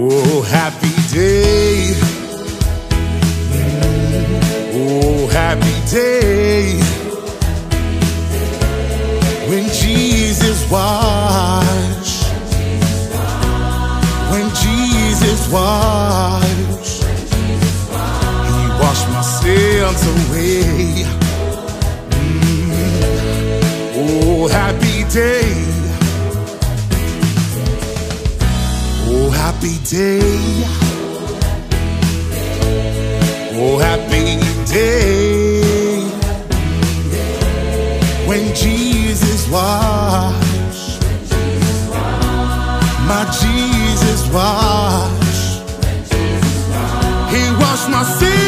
Oh, happy day. Oh, happy day. When Jesus washed. When Jesus washed. He washed my sins away. Mm. Oh, happy day. Happy day. Oh, happy day. When Jesus washed. My Jesus washed. He washed my sins